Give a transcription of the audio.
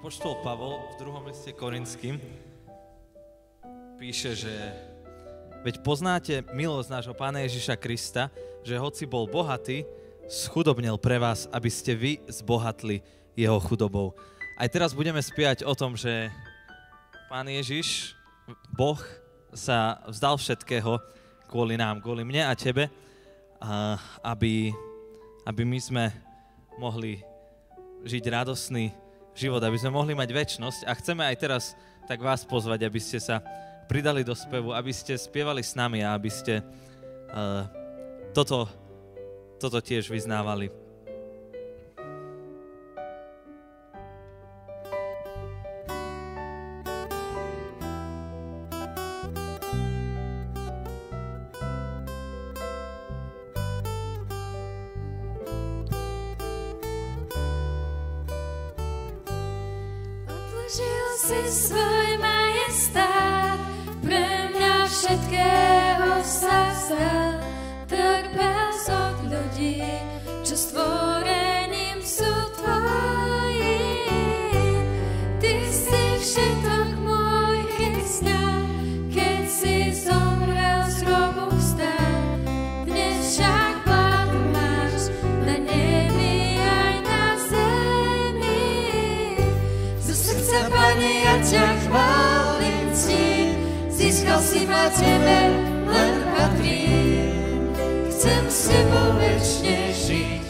Apoštol Pavol v druhom liste Korinským píše, že veď poznáte milosť nášho Pána Ježiša Krista, že hoci bol bohatý, schudobnil pre vás, aby ste vy zbohatli jeho chudobou. Aj teraz budeme spiať o tom, že Pán Ježiš, Boh, sa vzdal všetkého kvôli nám, kvôli mne a tebe, aby, aby my sme mohli žiť radosný život, aby sme mohli mať väčnosť a chceme aj teraz tak vás pozvať, aby ste sa pridali do spevu, aby ste spievali s nami a aby ste uh, toto, toto tiež vyznávali. Odložil si prosím na tebe len Katrín, chcem s tebou večne žiť.